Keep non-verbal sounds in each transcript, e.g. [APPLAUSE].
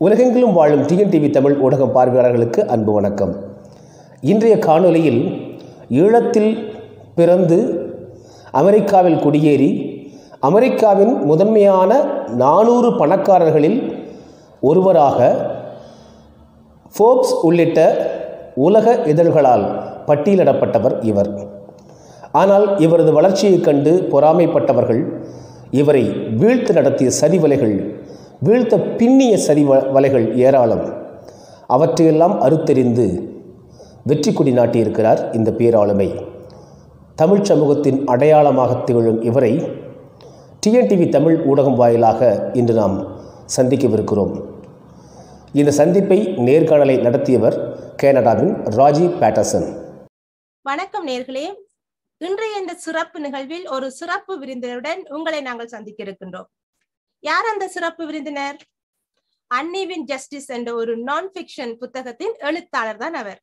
உலகெங்கிலும் வாழும் டிஎன்டிவி தமிழ் ஊடகம் பார்வையாளர்களுக்கு அன்பு வணக்கம். இன்றைய காணொலியில் ஈழத்தில் பிறந்து அமெரிக்காவில் குடியேறி அமெரிக்காவின் முதன்மையான நானூறு பணக்காரர்களில் ஒருவராக ஃபோர்ப்ஸ் உள்ளிட்ட உலக இதழ்களால் பட்டியலிடப்பட்டவர் இவர். ஆனால் இவரது வளர்ச்சியைக் கண்டு பொறாமைப்பட்டவர்கள் இவரை வீழ்த்து நடத்திய சரிவலைகள் வீழ்த்த பின்னிய சரி வ- வலைகள் ஏராளம். அவற்றையெல்லாம் அறுத்தெறிந்து வெற்றி கொடி நாட்டியிருக்கிறார் இந்த பேராளுமை. தமிழ் சமூகத்தின் அடையாளமாக திகழும் இவரை டிஎன்டிவி தமிழ் ஊடகம் வாயிலாக இன்று நாம் சந்திக்கவிருக்கிறோம். இந்த சந்திப்பை நேர்காணலை நடத்தியவர் கனடாவின் ராஜி பேட்டர்சன். வணக்கம் நேர்களே. இன்றைய இந்த சிறப்பு நிகழ்வில் ஒரு சிறப்பு விருந்தினருடன் உங்களை நாங்கள் சந்திக்க இருக்கின்றோம். யார் அந்த சிறப்பு விருந்தினர்? அன்னிவின் ஜஸ்டிஸ் என்ற ஒரு நான் ஃபிக்ஷன் புத்தகத்தின் எழுத்தாளர் தான் அவர்.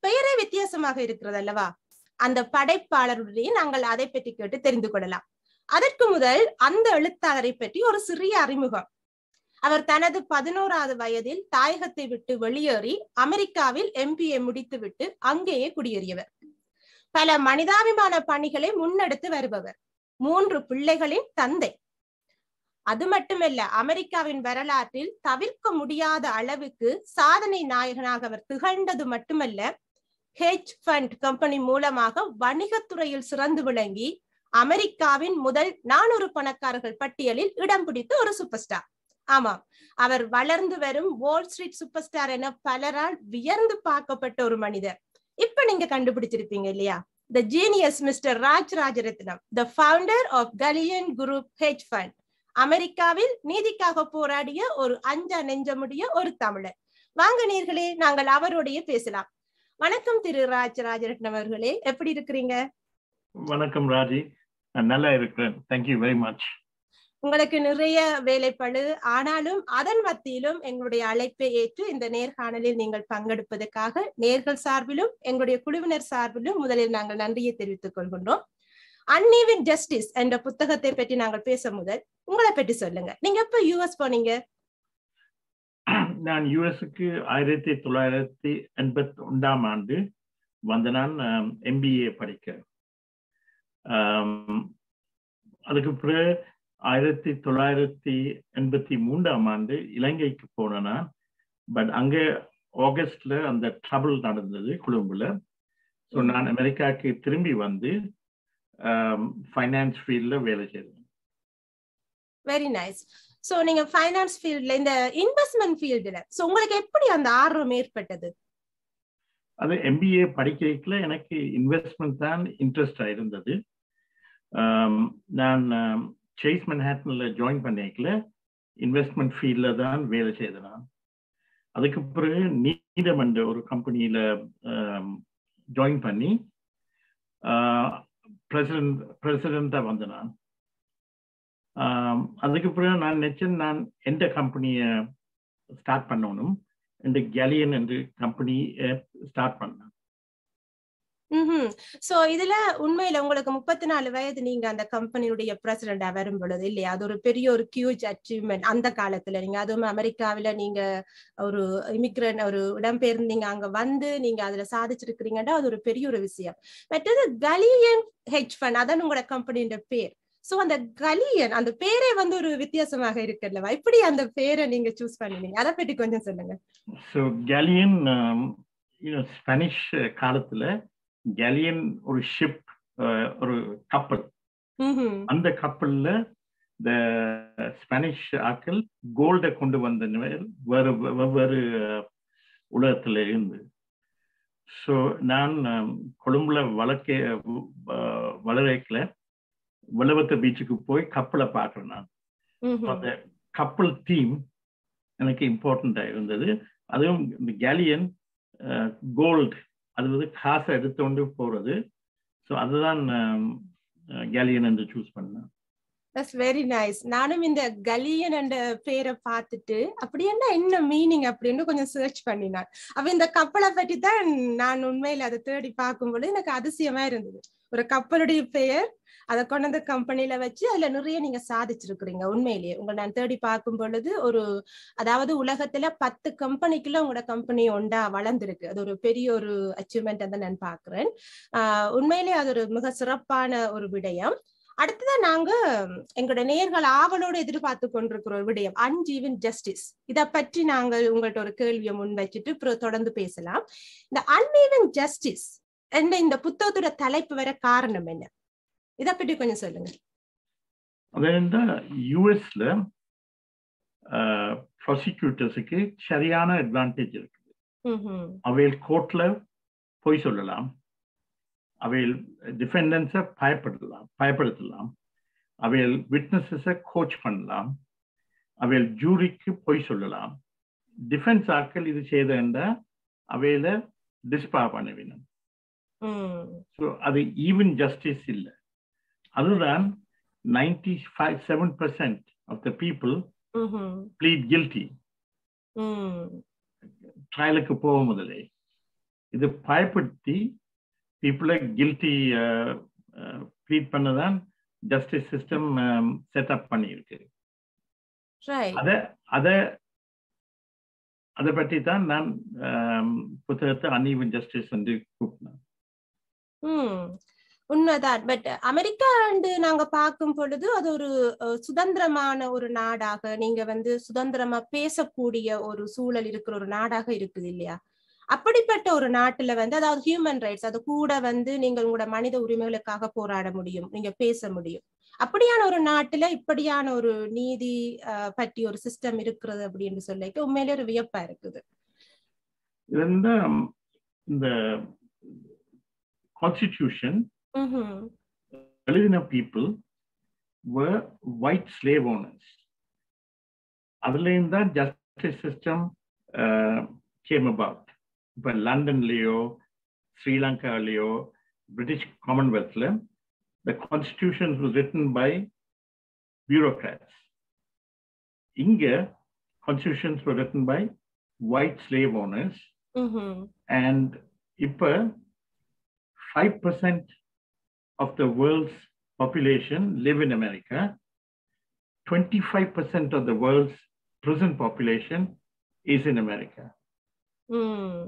பெயரே வித்தியாசமாக இருக்கிறது அல்லவா? அந்த படைப்பாளருடைய நாங்கள் அதை பற்றி கேட்டு தெரிந்து கொள்ளலாம். அதற்கு முதல் அந்த எழுத்தாளரை பற்றி ஒரு சிறிய அறிமுகம். அவர் தனது பதினோராவது வயதில் தாயகத்தை விட்டு வெளியேறி அமெரிக்காவில் எம்பிஏ முடித்துவிட்டு அங்கேயே குடியேறியவர். பல மனிதாபிமான பணிகளை முன்னெடுத்து வருபவர். மூன்று பிள்ளைகளின் தந்தை. அது மட்டுமல்ல அமெரிக்காவின் வரலாற்றில் தவிர்க்க முடியாத அளவுக்கு சாதனை நாயகனாக அவர் திகழ்ந்தது மட்டுமல்ல ஹெச் ஃபண்ட் கம்பெனி மூலமாக வணிகத்துறையில் சிறந்து விளங்கி அமெரிக்காவின் முதல் நானூறு பணக்காரர்கள் பட்டியலில் இடம் பிடித்த ஒரு சூப்பர் ஸ்டார் ஆமாம் அவர் வளர்ந்து வரும் வால் ஸ்ட்ரீட் சூப்பர் ஸ்டார் என பலரால் வியர்ந்து பார்க்கப்பட்ட ஒரு மனிதர். இப்ப நீங்க கண்டுபிடிச்சிருப்பீங்க இல்லையா? The genius Mr Raj Rajaratnam the founder of Galleon group hedge fund அமெரிக்காவில் நீதிக்காக போராடிய ஒரு அஞ்சா நெஞ்சமுடைய ஒரு தமிழர். வாங்க நேர்களே நாங்கள் அவரோடைய பேசலாம். வணக்கம் திரு ராஜ் ராஜரத்னம் அவர்களே எப்படி இருக்கிறீங்க? வணக்கம் ராஜி. நல்லா இருக்கிறேன். தேங்க்யூ வெரி மச் உங்களுக்கு நிறைய வேலைப்பளு ஆனாலும் அதன் மத்தியிலும் எங்களுடைய அழைப்பை ஏற்று இந்த நேர்காணலில் நீங்கள் பங்கெடுப்பதற்காக நேர்கள் சார்பிலும் எங்களுடைய குழுவினர் சார்பிலும் முதலில் நாங்கள் நன்றியை தெரிவித்துக் கொள்கின்றோம். அன்னிவின் ஜஸ்டிஸ் என்ற புத்தகத்தை பற்றி நாங்கள் பேச முதல் உங்களை பற்றி சொல்லுங்க. நீங்க எப்ப யூஎஸ் போனீங்க? [CLEARS THROAT] நான் யுஎஸ்க்கு ஆயிரத்தி தொள்ளாயிரத்தி எண்பத்தி ஒன்றாம் ஆண்டு வந்த நான் எம்பிஏ படிக்க ஆம், அதுக்கு பிறகு ஆயிரத்தி தொள்ளாயிரத்தி எண்பத்தி மூன்றாம் ஆண்டு இலங்கைக்கு போனேன் நான். பட் அங்கே ஆகஸ்ட்ல அந்த ட்ரபிள் நடந்தது கொழும்புல. ஸோ நான் அமெரிக்காவுக்கு திரும்பி வந்து ஃபைனான்ஸ் ஃபீல்டில் வேலை செய்தேன். வெரி நைஸ் சோ நீங்க ஃபைனான்ஸ் ஃபீல்ட்ல இந்த இன்வெஸ்ட்மெண்ட் ஃபீல்டுல சோ உங்களுக்கு எப்படி அந்த ஆர்வம் ஏற்பட்டது? அது எம்பிஏ படிக்கிறதுல எனக்கு இன்வெஸ்ட்மெண்ட் தான் இன்ட்ரெஸ்டாக இருந்தது. நான் சேஸ் மன்ஹாட்டனில் ஜாயின் பண்ணிக்கல. இன்வெஸ்ட்மெண்ட் ஃபீல்டில் தான் வேலை செய்தேன் அதுக்கு பிறகு நீடம் என்ற ஒரு கம்பெனியில் ஜாயின் பண்ணி பிரசிடென்ட் பிரசிடெண்ட்டாக வந்தேன் நான் அதுக்கு பிறகு நான் நினைச்சேன் நான் எந்த கம்பெனியை ஸ்டார்ட் பண்ணணும்? இந்த கேலியன் என்று கம்பெனி ஸ்டார்ட் பண்ணேன் ம்ஹும். சோ இதுல உண்மையில உங்களுக்கு முப்பத்தி நாலு வயது நீங்க அந்த கம்பெனியுடைய பிரசிடண்டா வரும் பொழுது இல்லையா? அது ஒரு பெரிய ஒரு கியூஜ் அச்சீவ்மெண்ட் அந்த காலத்துல. நீங்க அதுவும் அமெரிக்காவில நீங்க ஒரு இமிக்ரன் ஒரு இடம்பெயர்ந்து நீங்க அங்க வந்து நீங்க அதுல சாதிச்சிருக்கிறீங்கன்னா அது ஒரு பெரிய ஒரு விஷயம். மற்றது கலியன் ஹெச் ஃபண்ட் அதான் உங்களோட கம்பெனியோட பேர். சோ அந்த கலியன் அந்த பேரே வந்து ஒரு வித்தியாசமாக இருக்குல்லவா? இப்படி அந்த பேரை நீங்க சூஸ் பண்ணினீங்க அதை பற்றி கொஞ்சம் சொல்லுங்க. ஸோ கேலியன் ஸ்பானிஷ் காலத்துல கேலியன் ஒரு ஷிப் ஒரு கப்பல். அந்த கப்பல்ல இந்த ஸ்பானிஷ் ஆட்கள் கோல்டை கொண்டு வந்த நிலையில் வேறு வெவ்வேறு அஹ், உலகத்துல இருந்து. ஸோ நான் அஹ், கொழும்புல வளர்க்க அஹ், வளரக்கல. வெள்ளவத்த பீச்சுக்கு போய் கப்பலை பார்க்குறேன் நான். அந்த கப்பல் டீம் எனக்கு இம்பார்ட்டண்டா இருந்தது. அதுவும் இந்த கேலியன் கோல்டு அது வந்து காசை எடுத்துக்கொண்டு போறது. ஸோ அதுதான் கேலியன் என்று சூஸ் பண்ணேன். தட்ஸ் வெரி நைஸ் நானும் இந்த கலியன் என்ற பேரை பார்த்துட்டு அப்படி என்ன என்ன மீனிங் அப்படின்னு கொஞ்சம் சர்ச் பண்ணினான். அப்ப இந்த கப்பலை பற்றி தான் நான் உண்மையில அதை தேடி பார்க்கும்போது எனக்கு அதிசயமா இருந்தது. ஒரு கப்பலுடைய பெயர் அதை கொண்டு வந்து கம்பெனில வச்சு அதுல நிறைய நீங்க சாதிச்சிருக்கிறீங்க. உண்மையிலேயே. உங்களை நான் தேடி பார்க்கும் பொழுது ஒரு அதாவது உலகத்துல பத்து கம்பெனிக்குள்ள உங்களோட கம்பெனி ஒண்டா வளர்ந்திருக்கு. அது ஒரு பெரிய ஒரு அச்சீவ்மெண்ட் தான் நான் பாக்குறேன் ஆஹ் உண்மையிலேயே அது ஒரு மிக சிறப்பான ஒரு விடயம். அடுத்ததா நாங்க எங்களோட நேர்கள் ஆவலோடு எதிர்பார்த்து கொண்டிருக்கிற ஒரு விடயம் அன்ஜீவன் ஜஸ்டிஸ் இதை பற்றி நாங்கள் உங்கள்ட்ட ஒரு கேள்வியை முன் வச்சுட்டு தொடர்ந்து பேசலாம். இந்த அன்ஈவன் ஜஸ்டிஸ் என்ற இந்த புத்தகத்தோட தலைப்பு வர காரணம் என்ன? இத பற்றி கொஞ்சம் சொல்லுங்க. அது யூஎஸ்ல ப்ராசிக்யூட்டர்ஸுக்கு சரியான அட்வான்டேஜ் இருக்குது. அவையில் கோர்ட்ல பொய் சொல்லலாம். அவையில் டிஃபெண்டன்ஸை பயப்படலாம் பயப்படுத்தலாம். அவையில் விட்னஸஸை கோச் பண்ணலாம். அவையில் ஜூரிக்கு பொய் சொல்லலாம். டிஃபென்ஸ் ஆட்கள் இது செய்தா அவையில டிஸ்பா பண்ண வேணும் அது ஈவன் ஜஸ்டிஸ் இல்லை அதுதான் ninety five seven percent of the people. Plead guilty ம். ட்ரையலுக்கு போக முதலே இது பயப்படுத்தி பீப்புளை கில்ட்டி ப்ளீட் பண்ணதான் ஜஸ்டிஸ் சிஸ்டம் செட்டப் பண்ணியிருக்கு. அத அத அதை பற்றி தான் நான் புத்தகத்தை அன்ஈவன் ஜஸ்டிஸ் என்று கூப்பிட்டேன் ம். உண்மைதான். பட் அமெரிக்கா நாங்க பார்க்கும் பொழுது அது ஒரு சுதந்திரமான ஒரு நாடாக நீங்க வந்து சுதந்திரமா பேசக்கூடிய ஒரு சூழல் இருக்கிற ஒரு நாடாக இருக்குது இல்லையா? அப்படிப்பட்ட ஒரு நாட்டுல வந்து அதாவது ஹியூமன் ரைட்ஸ் அது கூட வந்து நீங்கள் உங்களோட மனித உரிமைகளுக்காக போராட முடியும் நீங்க பேச முடியும். அப்படியான ஒரு நாட்டுல இப்படியான ஒரு நீதி பற்றி ஒரு சிஸ்டம் இருக்கிறது அப்படின்னு சொல்லிக்க உண்மையிலே ஒரு வியப்பா இருக்குது. இந்த கான்ஸ்டிடியூஷன் ம்ஹும். எழுதின people were white slave owners. அதுலேருந்து தான் ஜஸ்டிஸ் சிஸ்டம் கேம் அபவுட் இப்போ லண்டன்லேயோ ஸ்ரீலங்காலேயோ British காமன்வெல்த்தில் the constitutions was written by bureaucrats இங்கே constitutions were written by white slave owners ம்ஹும். and இப்போ 5% of the world's population live in America. 25% of the world's prison population is in America. ம்.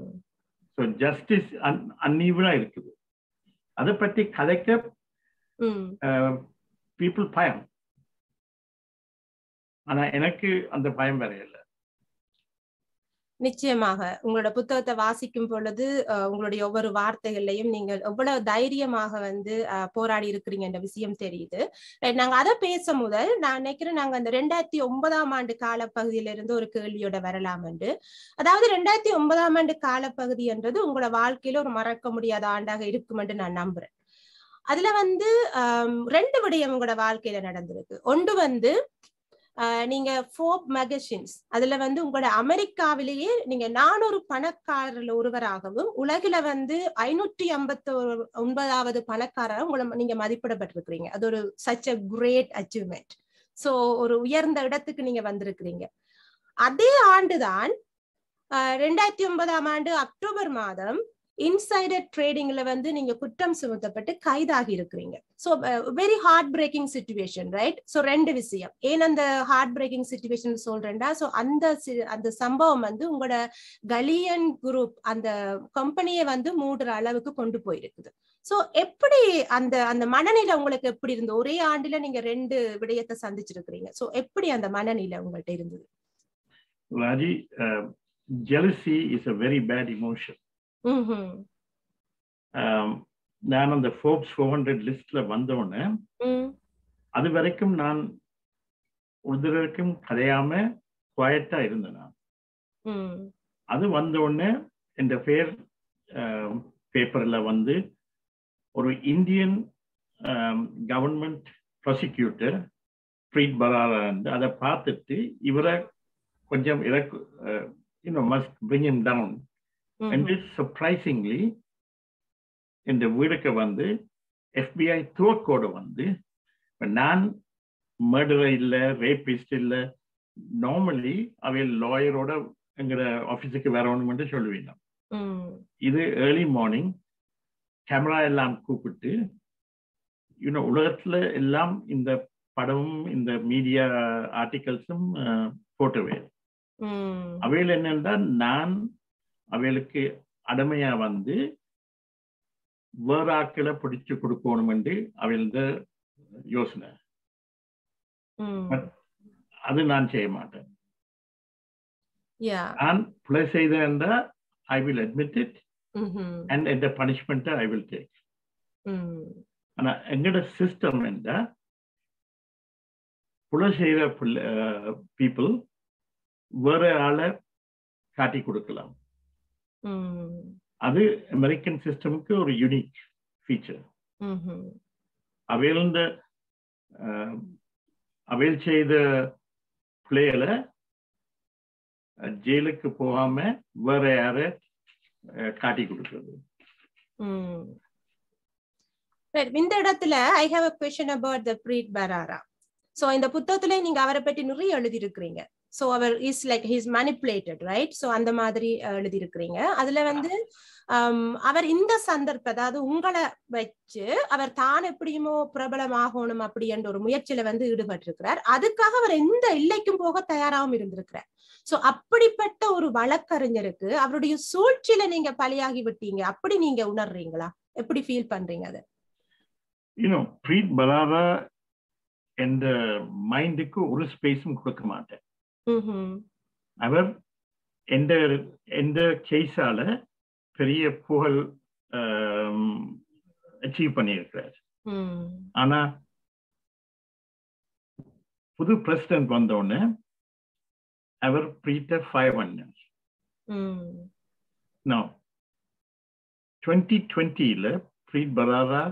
So justice un uneven இருக்குது அதை பற்றி கதைக்க ம். People பயம் ஆனா எனக்கு அந்த பயம் வேற இல்லை நிச்சயமாக. உங்களோட புத்தகத்தை வாசிக்கும் பொழுது அஹ், உங்களுடைய ஒவ்வொரு வார்த்தைகள்லையும் நீங்கள் எவ்வளவு தைரியமாக வந்து அஹ், போராடி இருக்கிறீங்க என்ற விஷயம் தெரியுது. நாங்க அதை பேச முதல் நான் நினைக்கிறேன் நாங்க அந்த ரெண்டாயிரத்தி ஒன்பதாம் ஆண்டு காலப்பகுதியில இருந்து ஒரு கேள்வியோட வரலாம் என்று. அதாவது ரெண்டாயிரத்தி ஒன்பதாம் ஆண்டு காலப்பகுதி என்றது உங்களோட வாழ்க்கையில ஒரு மறக்க முடியாத ஆண்டாக இருக்கும் என்று நான் நம்புறேன். அதுல வந்து ரெண்டு விடயம் உங்களோட வாழ்க்கையில நடந்திருக்கு. ஒன்று வந்து நீங்க ஃபோப் மெகசின்ஸ் அதுல வந்து உங்களோட அமெரிக்காவிலேயே நீங்க நானூறு பணக்காரர்ல ஒருவராகவும் உலகில வந்து ஐநூற்றி ஐம்பத்தி ஒன்பதாவது பணக்காரராக உங்களை நீங்க மதிப்பிடப்பட்டிருக்கிறீங்க. அது ஒரு such a great achievement so ஒரு உயர்ந்த இடத்துக்கு நீங்க வந்திருக்கிறீங்க. அதே ஆண்டுதான் ஆஹ் ரெண்டாயிரத்தி ஒன்பதாம் ஆண்டு அக்டோபர் மாதம் இன்சைடர் ட்ரேடிங்ல வந்து நீங்க குற்றம் சுமத்தப்பட்டு கைதாகி இருக்கிறீங்க. So very heart breaking situation right so ரெண்டு விஷயம். ஏன் அந்த ஹார்ட் பிரேக்கிங் சுச்சுவேஷன் சொல்றேன்டா? ஸோ அந்த அந்த சம்பவம் வந்து உங்களோட கலியன் குரூப் அந்த கம்பெனியை வந்து மூடுற அளவுக்கு கொண்டு போயிருக்குது. ஸோ எப்படி அந்த அந்த மனநிலை உங்களுக்கு எப்படி இருந்தது? ஒரே ஆண்டுல நீங்க ரெண்டு விடயத்தை சந்திச்சிருக்கிறீங்க. ஸோ எப்படி அந்த மனநிலை உங்கள்கிட்ட இருந்தது? Raji jealousy is a very bad emotion நான் அந்த ஃபோர்ப்ஸ் ஃபோர் ஹண்ட்ரட் லிஸ்ட்ல வந்தோடனே அது வரைக்கும் நான் ஒரு வரைக்கும் கதையாம குவாய்டா இருந்தேன் நான். அது வந்த உடனே என் பேர் பேப்பர்ல வந்து ஒரு Indian government prosecutor Preet Bharara அதை பார்த்துட்டு இவரை கொஞ்சம் இறக்கு you know must bring him down and. Surprisingly இந்த வீடுக்கு வந்து எஃபிஐ துவக்கோடு வந்து நான் மர்டர் இல்லை ரேபிஸ்ட் இல்லை நார்மலி அவைய லாயரோட எங்களோட ஆஃபீஸுக்கு வரணும்னு சொல்லுவீங்க. இது ஏர்லி மார்னிங் கேமரா எல்லாம் கூப்பிட்டு யூனோ உலகத்துல எல்லாம் இந்த படமும் இந்த மீடியா ஆர்டிகல்ஸும் போட்டவே. ம். அவையில் என்னென்றா நான் அவைகளுக்கு அடமையா வந்து வேற ஆட்களை பிடிச்சு கொடுக்கணும் என்று அவையில யோசனை. அது நான் செய்ய மாட்டேன். நான் பிழை செய்தேன் என்றா I will admit it and எந்த பனிஷ்மெண்ட்டை ஐ வில் டேக் ஆனா எங்கட சிஸ்டம் என்றா புல செய்த பீப்புள் வேற ஆளை காட்டி கொடுக்கலாம். அது அமெரிக்கன் சிஸ்டமுக்கு ஒரு யூனிக் ஃபீச்சர் இந்த அவையில் செய்த பிள்ளைகளை ஜெயிலுக்கு போகாம வேற யார காட்டி கொடுக்கிறது. இந்த இடத்துல I have a question about the Preet Bharara so இந்த புத்தகத்துல நீங்க அவரை பற்றி நிறைய எழுதி இருக்கிறீங்க so our is like his manipulated right so அந்த மாதிரி uh, எழுதியிருக்கிறீங்க. அதுல வந்து um, அவர் இந்த சந்தர்ப்பம் அதாவது உங்களை வச்சு அவர் தான் எப்படியுமோ பிரபலமாகணும் அப்படி என்ற ஒரு முயற்சியில வந்து ஈடுபட்டிருக்கிறார். அதுக்காக அவர் எந்த எல்லைக்கும் போக தயாராகவும் இருந்திருக்கிறார். சோ அப்படிப்பட்ட ஒரு வழக்கறிஞருக்கு அவருடைய சூழ்ச்சியில நீங்க பலியாகி விட்டீங்க. அப்படி நீங்க உணர்றீங்களா? எப்படி ஃபீல் பண்றீங்க அது? யூனோ ப்ரீத் என்ற மைண்டுக்கு ஒரு ஸ்பேஸும் கொடுக்க மாட்டேன். அவர் எந்த எந்த கேஸால பெரிய புகழ் அச்சீவ் பண்ணியிருக்கிறார் ம். ஆனா புது பிரசிடென்ட் வந்தோடனே அவர் ப்ரீட்ட ஃபைவ் பண்ணார் ம். நான் டுவெண்ட்டி டுவெண்ட்டியில் ப்ரீத் பராரா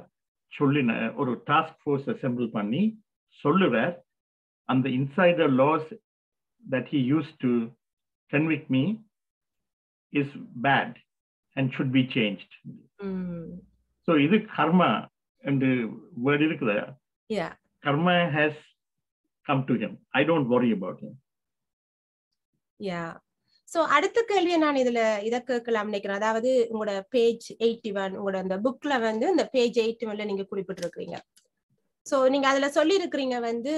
சொல்லின ஒரு டாஸ்க் ஃபோர்ஸ் அசெம்பிள் பண்ணி சொல்லுவார் அந்த insider laws that he used to convict me is bad and should be changed ம். ஸோ இது கர்மா என்று வேர்டு இருக்குதா Yeah. Karma has come to him I don't worry about him Yeah. So அடுத்த கேள்வியை நான் இதுல இத கேட்கலாம் நினைக்கிறேன் அதாவது உங்களோட பேஜ் எயிட்டி ஒன் உங்களோட அந்த புக்ல வந்து இந்த பேஜ் எயிட்டி ஒன்ல நீங்க குறிப்பிட்டிருக்கிறீங்க சோ நீங்க அதுல சொல்லியிருக்கிறீங்க வந்து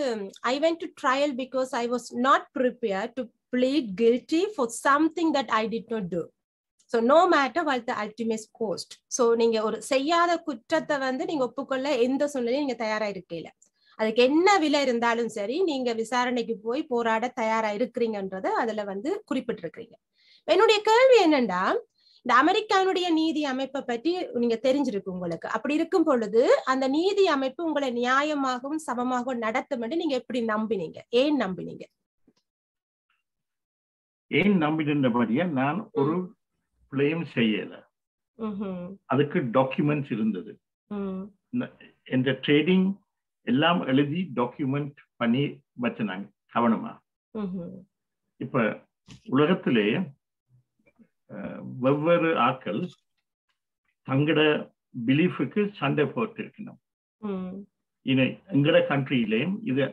I went to trial because I was not prepare to plead guilty for something that I did not do. So no matter what the ultimate cost so நீங்க ஒரு செய்யாத குற்றத்தை வந்து நீங்க ஒப்புக்கொள்ள எந்த சூழ்நிலையும் நீங்க தயாரா இருக்கையில அதுக்கு என்ன விலை இருந்தாலும் சரி நீங்க விசாரணைக்கு போய் போராட தயாரா இருக்கிறீங்கன்றத அதுல வந்து குறிப்பிட்டிருக்கிறீங்க. என்னுடைய கேள்வி என்னன்னா இந்த அமெரிக்கானுடைய நீதி அமைப்பை பற்றி நீங்க தெரிஞ்சிருக்கு உங்களுக்கு. அப்படி இருக்கும் பொழுது அந்த நீதி அமைப்பு உங்களை நியாயமாகவும் சமமாகவும் நடத்தும் என்று நீங்க எப்படி நம்பினீங்க? ஏன் நம்பினீங்க? ஏன் நம்பினபடியா நான் ஒரு பிளேம் செய்யல. அதுக்கு டாக்குமெண்ட்ஸ் இருந்தது. இந்த ட்ரேடிங் எல்லாம் எழுதி டாக்குமெண்ட் பண்ணி வச்சினாங்க. கவனமா. இப்ப உலகத்திலே வெவ்வேறு ஆட்கள் தங்கட பிலீஃபுக்கு சண்டை போட்டு இருக்கணும். இது எங்கட கண்ட்ரியிலேயும் இது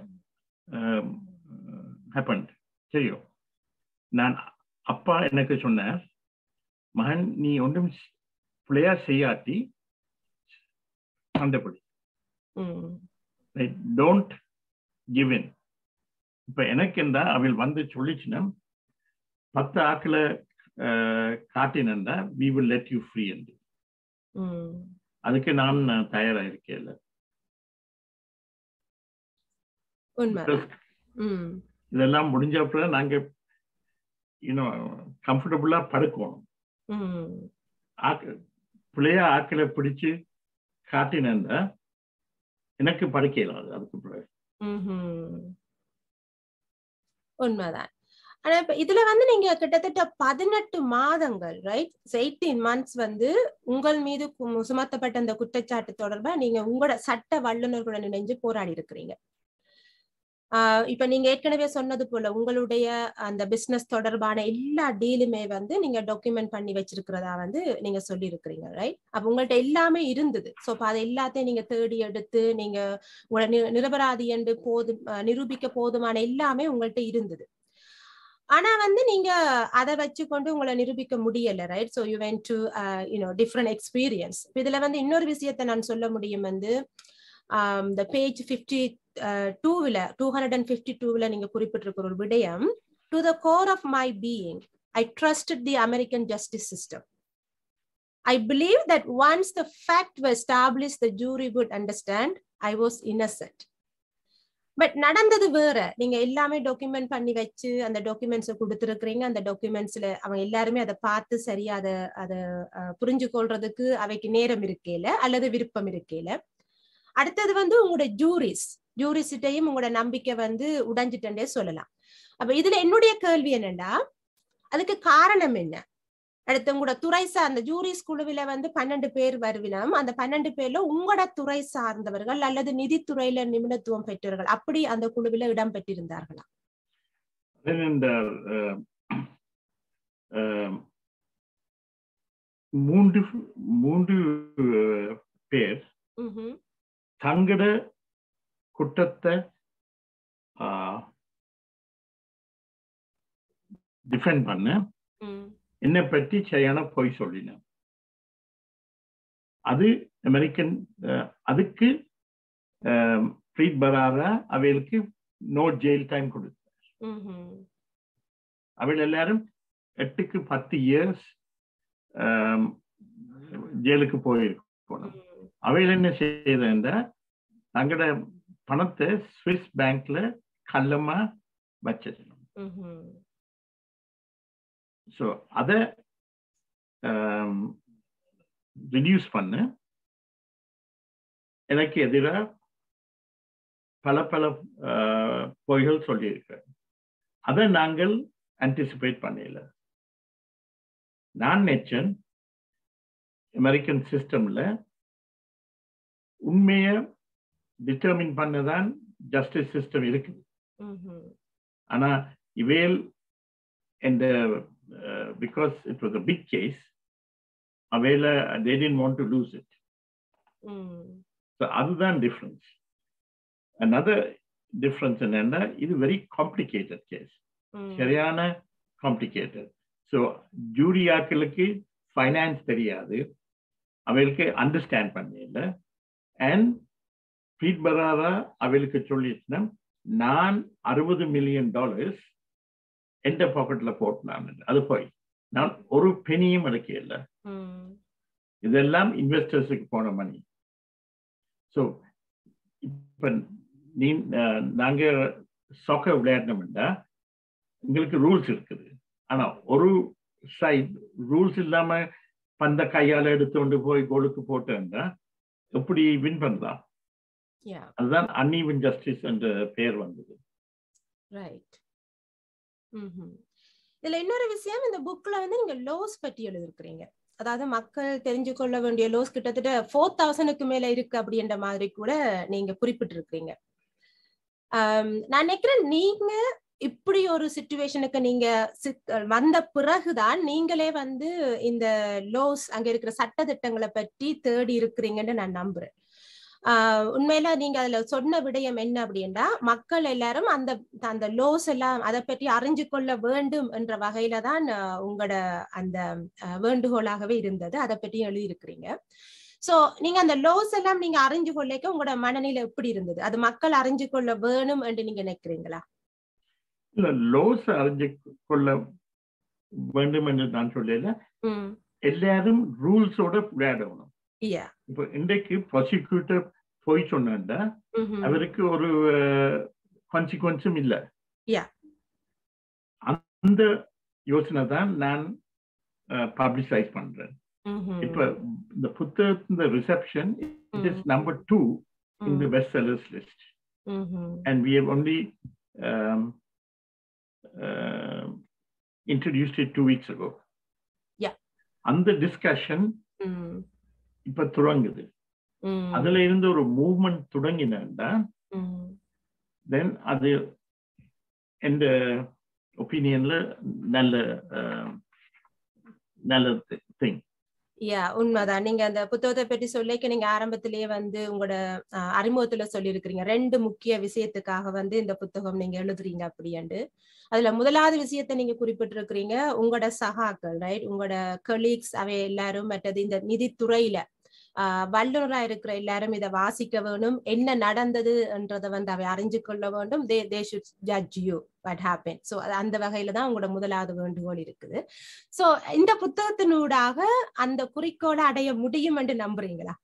ஹேப்பன் தெரியும் நான் அப்பா எனக்கு சொன்னார் மகன் நீ ஒன்றும் பிள்ளையா செய்யாட்டி சண்டைப்படி. டோன்ட் கிவ் இன் இப்ப எனக்கு என்ன அவள் வந்து சொல்லிச்சுன்னா பத்து ஆக்களை காட்டினா we will let you free என்று. அதுக்கு நான் தயாரா இருக்கேன். இதெல்லாம் முடிஞ்ச அப்புறம் நாங்க இன்னும் கம்ஃபர்டபுளா படுக்கணும். பிள்ளையா ஆக்களை பிடிச்சு காட்டினா எனக்கு படுக்கலாம் அது அதுக்கு பிறகு. உண்மைதான். ஆனா இப்ப இதுல வந்து நீங்க கிட்டத்தட்ட பதினெட்டு மாதங்கள் ரைட் எயிட்டீன் மந்த்ஸ் வந்து உங்கள் மீது சுமத்தப்பட்ட அந்த குற்றச்சாட்டு தொடர்பா நீங்க உங்களோட சட்ட வல்லுநர்களுடன் இணைஞ்சு போராடி இருக்கிறீங்க. ஆஹ் இப்ப நீங்க ஏற்கனவே சொன்னது போல உங்களுடைய அந்த பிசினஸ் தொடர்பான எல்லா டீலுமே வந்து நீங்க டாக்குமெண்ட் பண்ணி வச்சிருக்கிறதா வந்து நீங்க சொல்லி இருக்கிறீங்க ரைட் அப்ப உங்கள்ட்ட எல்லாமே இருந்தது. சோ அப்ப அதை எல்லாத்தையும் நீங்க தேடி எடுத்து நீங்க உங்களை நிரபராதி என்று போது அஹ் நிரூபிக்க போதுமான எல்லாமே உங்கள்ட்ட இருந்தது. ஆனா வந்து நீங்க அதை வச்சு கொண்டு உங்களை நிரூபிக்க முடியல right so you went to you know different experience இதுல வந்து இன்னொரு விஷயத்தை நான் சொல்ல முடியும் வந்து இந்த பேஜ் ஃபிஃப்டி டூவில் டூ ஹண்ட்ரட் அண்ட் ஃபிஃப்டி டூவில் நீங்க குறிப்பிட்டிருக்கிற ஒரு விடயம் to the core of my being I trust the American justice system I believe that once the fact were establish the jury could understand I was innocent but நடந்தது வேற. நீங்க எல்லாமே document பண்ணி வச்சு அந்த டாக்குமெண்ட்ஸை கொடுத்துருக்கிறீங்க. அந்த டாக்குமெண்ட்ஸ்ல அவங்க எல்லாருமே அதை பார்த்து சரியா அதை அதை புரிஞ்சு கொள்றதுக்கு அவைக்கு நேரம் இருக்கையில அல்லது விருப்பம் இருக்கையில. அடுத்தது வந்து உங்களோட ஜூரிஸ் ஜூரிஸ்டையும் உங்களோட நம்பிக்கை வந்து உடைஞ்சிட்டே சொல்லலாம். அப்ப இதுல என்னுடைய கேள்வி என்னன்னா அதுக்கு காரணம் என்ன? அடுத்து உங்களோட துறை சார்ந்த ஜூரிஸ் குழுவில வந்து பன்னெண்டு பேர் வருவினம். அந்த பன்னெண்டு பேர்ல உங்களோட துறை சார்ந்தவர்கள் அல்லது நிதித்துறையில நிபுணத்துவம் பெற்றவர்கள் அப்படி அந்த குழுவில இடம் பெற்றிருந்தார்களா? மூன்று மூன்று பேர் தங்கட குற்றத்தை டிஃபெண்ட் பண்ண. என்னை பற்றி சரியான பொய் சொல்லினேன் அது அமெரிக்கன் அதுக்கு ஃப்ரீட் பராரா அவைகளுக்கு நோ ஜெயில் டைம் கொடுத்தார். அவள் எல்லாரும் எட்டுக்கு பத்து இயர்ஸ் ஜெயிலுக்கு போயிருக்கணும். அவைகள் என்ன செய்த தங்களோட பணத்தை சுவிஸ் பேங்க்ல கள்ளமா வச்சிடணும் ஸோ அதை ரிடியூஸ் பண்ண. எனக்கு எதிராக பல பல பொய்கள் சொல்லியிருக்கேன் அதை நாங்கள் ஆன்டிசிபேட் பண்ணல. நான் நினைச்சேன் அமெரிக்கன் சிஸ்டம்ல உண்மைய டிட்டர்மின் பண்ணதான் ஜஸ்டிஸ் சிஸ்டம் இருக்குது. ஆனா இவேல் இந்த uh, because it was a big case, Avela, they didn't want to lose it. Mm. So other than difference, another difference in Enda is a very complicated case. Mm. சரியான complicated. So jury ஆக்களுக்கு finance தெரியாது அவளுக்கு understand பண்ணல and beat பராரா அவளுக்கு சொல்லிட்டுனா நான் அறுபது million dollars பாக்கெட்ல போட்டினான் அது போய் நான் ஒரு பெனியும் எடுக்க இல்லை இதெல்லாம் இன்வெஸ்டர்ஸுக்கு போன மணி ஸோ இப்ப நீ நாங்க சொக்க விளையாடணும்டா எங்களுக்கு ரூல்ஸ் இருக்குது ஆனா ஒரு சைட் ரூல்ஸ் இல்லாம பந்த கையால எடுத்து கொண்டு போய் கோலுக்கு போட்டேன்னா எப்படி வின் பண்ணலாம் அதுதான் அன்இவன் ஜஸ்டிஸ் என்ற பெயர் வந்தது ரைட் இதுல இன்னொரு விஷயம் இந்த புக்ல வந்து நீங்க லோஸ் பற்றி எழுதிருக்கிறீங்க. அதாவது மக்கள் தெரிஞ்சு கொள்ள வேண்டிய லோஸ் கிட்டத்தட்ட ஃபோர் தௌசண்ட்க்கு மேல இருக்கு அப்படின்ற மாதிரி கூட நீங்க குறிப்பிட்டிருக்கிறீங்க. நான் நினைக்கிறேன் நீங்க இப்படி ஒரு சுச்சுவேஷனுக்கு நீங்க வந்த பிறகுதான் நீங்களே வந்து இந்த லோஸ் அங்க இருக்கிற சட்ட திட்டங்களை பற்றி தேடி இருக்கிறீங்கன்னு நான் நம்புறேன். ஆஹ் உண்மையில நீங்க அதுல சொன்ன விடயம் என்ன அப்படின்னா மக்கள் எல்லாரும் அந்த அந்த லோஸ் எல்லாம் அதை பற்றி அறிஞ்சு கொள்ள வேண்டும் என்ற வகையில தான் உங்களோட அந்த வேண்டுகோளாகவே இருந்தது. அதை பற்றி எழுதியிருக்கிறீங்க. சோ நீங்க அந்த லோஸ் எல்லாம் நீங்க அறிஞ்சு கொள்ளைக்க உங்களோட மனநிலை எப்படி இருந்தது? அது மக்கள் அறிஞ்சு கொள்ள வேணும் என்று நீங்க நினைக்கிறீங்களா? இல்ல லோஸ் அறிஞ்சு கொள்ள வேண்டும் என்று நான் சொல்லல. எல்லாரும் ரூல்ஸோட விளையாடணும். இப்ப இன்றைக்கு ப்ராசிக்யூட்டர் போய் சொன்னா அவருக்கு ஒரு கான்சிக்வன்ஸும் இல்ல. அந்த யோசனை தான் நான் பப்ளிசைஸ் பண்றேன். இப்ப இந்த புத்தகத்தின் reception it is number two in the best sellers list and we have only introduced it two weeks ago. Yeah. அந்த டிஸ்கஷன் இப்ப தொடங்குது அதுல இருந்து ஒரு மூவ்மெண்ட் தொடங்கினா தென் அது எந்த ஒப்பீனியன்ல நல்ல நல்ல திங் யா உண்மைதான். நீங்க அந்த புத்தகத்தை பற்றி சொல்லிக்க நீங்க ஆரம்பத்திலேயே வந்து உங்களோட அறிமுகத்துல சொல்லியிருக்கிறீங்க. ரெண்டு முக்கிய விஷயத்துக்காக வந்து இந்த புத்தகம் நீங்க எழுதுறீங்க அப்படின்ட்டு. அதுல முதலாவது விஷயத்த நீங்க குறிப்பிட்டிருக்கிறீங்க உங்களோட சகாக்கள் ரைட் உங்களோட கலீக்ஸ் அவை எல்லாரும் மற்றது இந்த நிதித்துறையில ஆஹ் வல்லுநரா இருக்கிற எல்லாரும் இதை வாசிக்க வேணும். என்ன நடந்தது என்றதை வந்து அவை அறிஞ்சு கொள்ள வேண்டும். They they should judge you what happen so அந்த வகையில தான் உங்களோட முதலாவது வேண்டுகோள் இருக்குது. ஸோ இந்த புத்தகத்தினூடாக அந்த குறிக்கோளை அடைய முடியும் என்று நம்புறீங்களா.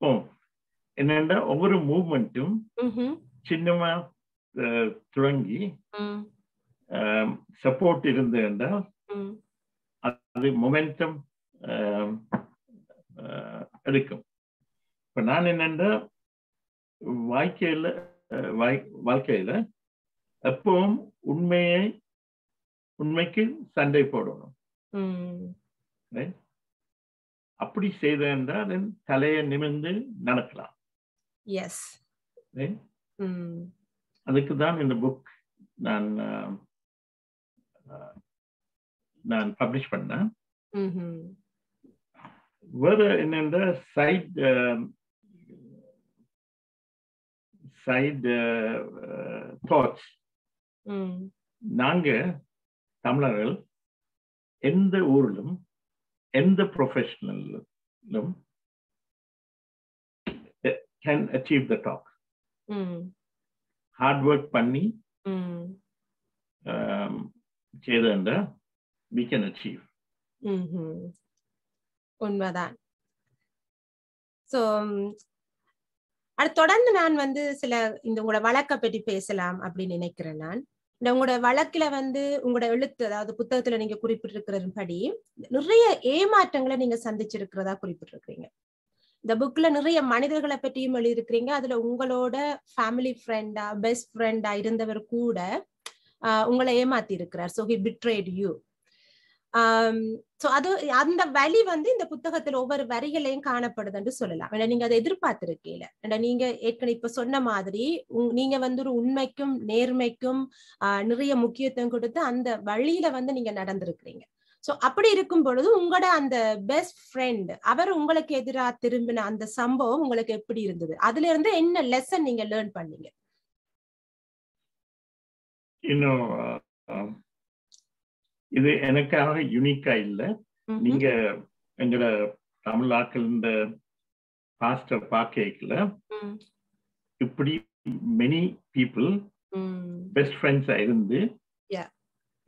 ஓ என்னென்னா ஒவ்வொரு மூவ்மெண்ட்டும். சின்னமா ம், சப்போர்ட் இருந்து என்றால் ம், அது மொமெண்டம் எடுக்கும். இப்ப நான் என்னென்னா வாழ்க்கையில வாழ்க்கையில எப்பவும் உண்மையை உண்மைக்கு சண்டை போடணும்? அப்படி செய்தால் தலையை நிமிர்ந்து நடக்கலாம். அதுக்கு தான் இந்த புக் நான் நான் பப்ளிஷ் பண்ணேன். வேற என்னென்ற சைட் சைட் ம், நாங்க தமிழர்கள் எந்த ஊரிலும் எந்த ப்ரொஃபஷனலும் can achieve the top hard work பண்ணி செய்த வி கேன் அச்சீவ். உண்மைதான் சோ அது தொடர்ந்து நான் வந்து சில இந்த உங்களோட வழக்கை பற்றி பேசலாம் அப்படின்னு நினைக்கிறேன் நான். இந்த உங்களோட வழக்குல வந்து உங்களோட எழுத்து அதாவது புத்தகத்துல நீங்க குறிப்பிட்டிருக்கிறபடி நிறைய ஏமாற்றங்களை நீங்க சந்திச்சிருக்கிறதா குறிப்பிட்டிருக்கிறீங்க. இந்த புக்ல நிறைய மனிதர்களை பற்றியும் எழுதியிருக்கிறீங்க. அதுல உங்களோட ஃபேமிலி ஃப்ரெண்டா பெஸ்ட் ஃப்ரெண்டா இருந்தவர் கூட ஆஹ் உங்களை ஏமாத்தி இருக்கிறார் so he betrayed you so அது அந்த வழி வந்து இந்த புத்தகத்துல ஒவ்வொரு வரிகளையும் காணப்படுதுன்னு சொல்லலாம். ஏன்னா நீங்க அதை எதிர்பார்த்திருக்கீல ஏன்னா நீங்க ஏற்கனவே இப்ப சொன்ன மாதிரி உங்- நீங்க வந்து ஒரு உண்மைக்கும் நேர்மைக்கும் ஆஹ் நிறைய முக்கியத்துவம் கொடுத்து அந்த வழியில வந்து நீங்க நடந்திருக்கிறீங்க. சோ அப்படி இருக்கும் பொழுது உங்களோட அந்த பெஸ்ட் ஃப்ரெண்ட் அவர் உங்களுக்கு எதிராக திரும்பின அந்த சம்பவம் உங்களுக்கு எப்படி இருந்தது? அதுல இருந்து என்ன லெசன் நீங்க லேர்ன் பண்ணீங்க? இன்னும் uh, இது எனக்காக யுனிக்கா இல்லை. நீங்க எங்களோட தமிழ் ஆக்கள் இந்த பாஸ்டர் பார்க்கல ம், இப்படி மெனி பீப்புள் பெஸ்ட் ஃப்ரெண்ட்ஸா இருந்து.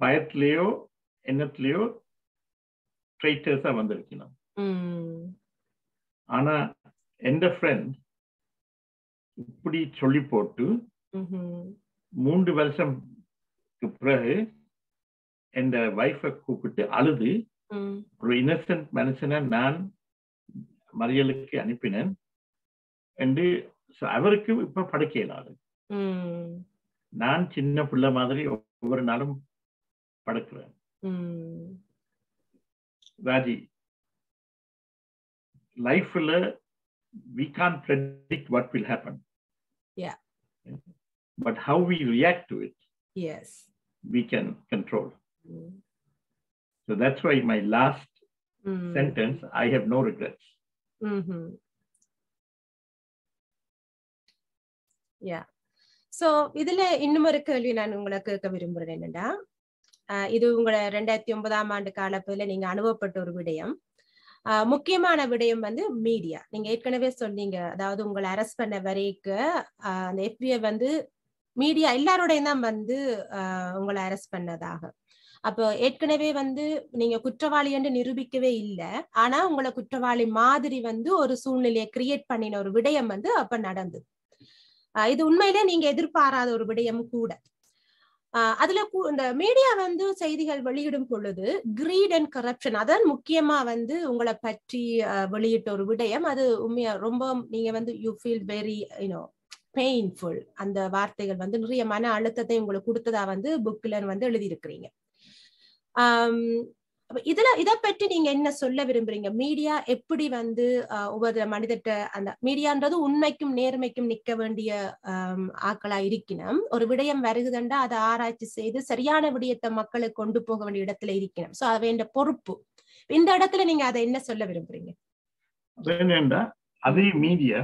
பயத்திலேயோ எண்ணத்திலேயோ ட்ரைட்டர்ஸா வந்திருக்கணும் ஆனா எந்த ஃப்ரெண்ட் இப்படி சொல்லி போட்டு. மூன்று வருஷம்க்கு பிறகு என் வைஃபை கூப்பிட்டு அழுது ஒரு இன்னசென்ட் மனுஷனை நான் மறியலுக்கு அனுப்பினேன் என்று அவருக்கு இப்ப படுக்க இயலாது நான் சின்ன பிள்ளை மாதிரி ஒவ்வொரு நாளும் படுக்கிறேன். ராஜி லைஃப்ல we can't predict what will happen Yeah. but how we react to it Yes. we can control Mm. so that's why my last Mm. sentence i have no regrets Mhm. Yeah. So இதுல இன்னும் ஒரு கேள்வி நான் உங்களை கேட்க விரும்புறேன் என்னன்னா இது உங்களோட ரெண்டாயிரத்தி ஒன்பதாம் ஆண்டு காலப்பகுதியில நீங்க அனுபவப்பட்ட ஒரு விடயம் முக்கியமான விடயம் வந்து மீடியா நீங்க ஏற்கனவே சொன்னீங்க அதாவது உங்களை அரெஸ்ட் பண்ண வரைக்கும் அந்த எஃபிஐ வந்து மீடியா எல்லாரோடையும் தான் வந்து உங்களை அரெஸ்ட் பண்ணதாக அப்போ ஏற்கனவே வந்து நீங்க குற்றவாளி என்று நிரூபிக்கவே இல்லை. ஆனா உங்களை குற்றவாளி மாதிரி வந்து ஒரு சூழ்நிலையை கிரியேட் பண்ணின ஒரு விடயம் வந்து அப்ப நடந்தது. இது உண்மையிலே நீங்க எதிர்பாராத ஒரு விடயம் கூட. ஆஹ் அதுல இந்த மீடியா வந்து செய்திகள் வெளியிடும் பொழுது கிரீட் அண்ட் கரப்ஷன் அதான் முக்கியமா வந்து உங்களை பற்றி வெளியிட்ட ஒரு விடயம். அது உண்மையா ரொம்ப நீங்க வந்து you feel very you know painful அந்த வார்த்தைகள் வந்து நிறைய மன அழுத்தத்தை உங்களுக்கு கொடுத்ததா வந்து புக்ல வந்து எழுதியிருக்கிறீங்க. இதுல இத பற்றி நீங்க என்ன சொல்ல விரும்புறீங்க? மீடியா எப்படி வந்து ஒவ்வொரு மனிதர்கிட்ட அந்த மீடியான்றது உண்மைக்கும் நேர்மைக்கும் நிக்க வேண்டிய ஆக்களா இருக்கணும் ஒரு விடயம் வருகுதுண்டா அதை ஆராய்ச்சி செய்து சரியான விடயத்தை மக்களுக்கு கொண்டு போக வேண்டிய இடத்துல இருக்கணும் சோ வேண்ட பொறுப்பு. இந்த இடத்துல நீங்க அதை என்ன சொல்ல விரும்புறீங்க? அது மீடியா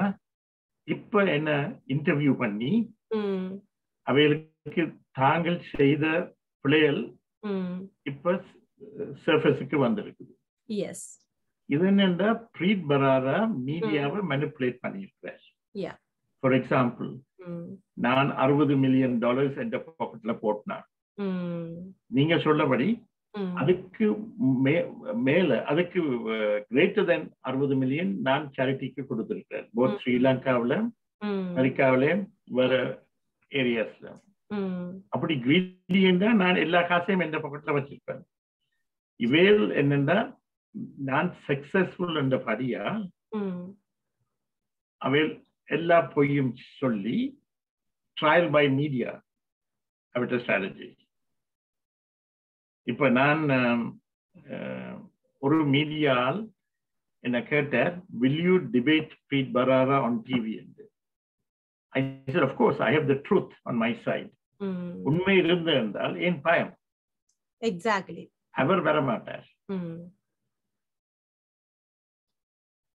இப்ப என்ன இன்டர்வியூ பண்ணி அவைகளுக்கு தாங்கள் செய்த உம் இப்ப சர்ஃபேஸுக்கு வந்திருக்குது. எஸ் இது என்னென்றா ப்ரீட் பராரா மீடியாவை மெனிப்புலேட் பண்ணியிருக்கிறார். ஃபார் எக்ஸாம்பிள் நான் அறுபது மில்லியன் டாலர்ஸ் என்ற பாக்கெட்ல போட்டினான் நீங்க சொல்லபடி அதுக்கு மேல அதுக்கு கிரேட்டர் தென் அறுபது மில்லியன் நான் சேரிட்டிக்கு கொடுத்திருக்கிறேன் போத். ஸ்ரீலங்காவில் அமெரிக்காவிலே வேற ஏரியாஸ்ல அப்படி கிரீடியண்டா நான் எல்லா காசையும் எந்த பக்கத்துல வச்சிருப்பேன். இவேல் என்னன்னா நான் சக்சஸ்ஃபுல் என்ற படியா அவைல் எல்லா பொய்யும் சொல்லி ட்ரையல் பை மீடியா அவட்ட ஸ்ட்ராட்டஜி இப்ப நான் ஒரு மீடியால் என்ன கேட்டார் will you debate Preet Bharara on TV என்று. I of course i have the truth on my side. உண்மை இருந்து என்றால் ஏன் பயம்? எக்ஸாக்ட்லி அவர் வர மாட்டார்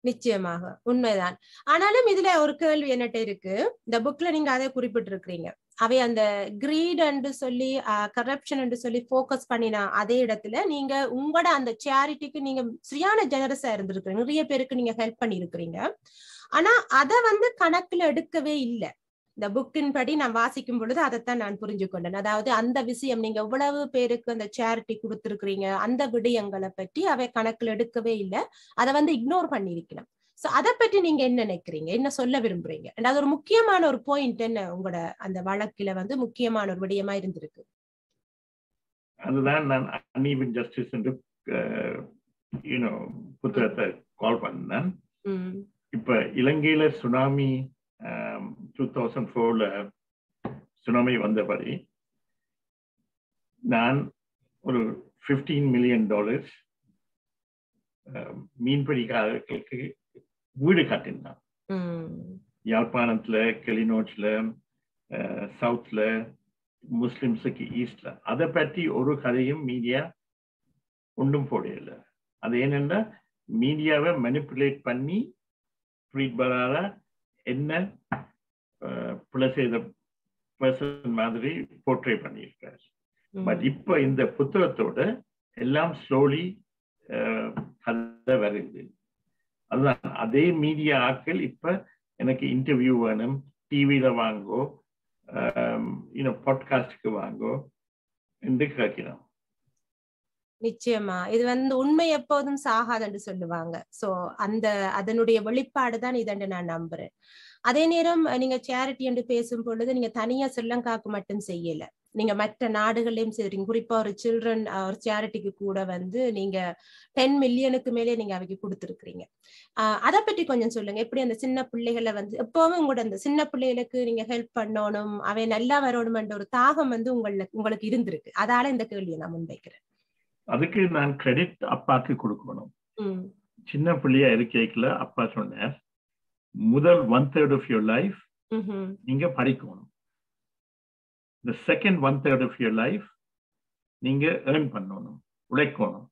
நிச்சயமாக உண்மைதான். ஆனாலும் இதுல ஒரு கேள்வி என்னட்ட இருக்கு. இந்த புக்ல நீங்க அதை குறிப்பிட்டிருக்கிறீங்க. அவை அந்த கிரீட் என்று சொல்லி கரப்ஷன் என்று சொல்லி ஃபோக்கஸ் பண்ணின அதே இடத்துல நீங்க உங்களோட அந்த சேரிட்டிக்கு நீங்க சரியான ஜெனரஸா இருந்திருக்கிறீங்க. நிறைய பேருக்கு நீங்க ஹெல்ப் பண்ணியிருக்கிறீங்க. ஆனா அத வந்து கணக்குல எடுக்கவே இல்லை. இந்த புக்கின் படி நான் வாசிக்கும் பொழுது அதைத்தான் நான் புரிஞ்சு கொண்டேன் அதாவது அந்த விஷயம் நீங்க எவ்வளவு பேருக்கு அந்த சேரிட்டி கொடுத்திருக்கிறீங்க அந்த விடயங்களை பற்றி அவை கணக்குல எடுக்கவே இல்லை. அதை வந்து இக்னோர் பண்ணியிருக்கலாம் சோ அதை பற்றி நீங்க என்ன நினைக்கிறீங்க? என்ன சொல்ல விரும்புறீங்க? அது ஒரு முக்கியமான ஒரு பாயிண்ட் என்ன உங்களோட அந்த வழக்கில வந்து முக்கியமான ஒரு விடயமா இருந்திருக்கு? அதுதான் நான் அன்இவன் ஜஸ்டிஸ் என்று புத்தகத்தை கால் பண்ணேன். இப்ப இலங்கையில சுனாமி டூ தௌசண்ட் ஃபோர்ல சுனாமி வந்தபடி நான் ஒரு ஃபிஃப்டீன் மில்லியன் டாலர்ஸ் மீன்பிடிக்காரர்களுக்கு வீடு கட்டினான். யாழ்ப்பாணத்துல கெலினோட்ஸ்ல சவுத்ல முஸ்லிம்ஸுக்கு ஈஸ்ட்ல. அதை பற்றி ஒரு கதையும் மீடியா ஒன்றும் போடையில அது ஏனென்றா மீடியாவை மெனிப்புலேட் பண்ணி பராரா என்ன பிள்ளை செய்த பர்சன் மாதிரி போர்ட்ரே பண்ணியிருக்காரு. பட் இப்ப இந்த புத்தகத்தோட எல்லாம் ஸ்லோலி கதை வருது. அதுதான் அதே மீடியா ஆட்கள் இப்ப எனக்கு இன்டர்வியூ வேணும் டிவியில வாங்கோ இன்னும் பாட்காஸ்டுக்கு வாங்கோ என்று கேட்கிறோம் நிச்சயமா. இது வந்து உண்மை எப்போதும் சாகாதுன்னு சொல்லுவாங்க. சோ அந்த அதனுடைய வெளிப்பாடு தான் இதன்று நான் நம்புறேன். அதே நேரம் நீங்க சேரிட்டி என்று பேசும் பொழுது நீங்க தனியா ஸ்ரீலங்காக்கு மட்டும் செய்யல. நீங்க மற்ற நாடுகள்லயும் சரி குறிப்பா ஒரு சில்ட்ரன் ஒரு சேரிட்டிக்கு கூட வந்து நீங்க டென் மில்லியனுக்கு மேலே நீங்க அவைக்கு கொடுத்துருக்கீங்க ஆஹ் அதை பற்றி கொஞ்சம் சொல்லுங்க. எப்படி அந்த சின்ன பிள்ளைகளை வந்து எப்பவும் உங்களோட அந்த சின்ன பிள்ளைகளுக்கு நீங்க ஹெல்ப் பண்ணணும் அவை நல்லா வரணும்ன்ற ஒரு தாகம் வந்து உங்களுக்கு உங்களுக்கு இருந்திருக்கு. அதால இந்த கேள்வியை நான் முன்வைக்கிறேன். அதுக்கு நான் கிரெடிட் அப்பாக்கு கொடுக்கணும். சின்ன பிள்ளையா இருக்கைக்குள்ள அப்பா சொன்னார் முதல் one third of your life. நீங்க படிக்கணும். இந்த second one third of your life நீங்க ஏர்ன் பண்ணணும் உழைக்கணும்.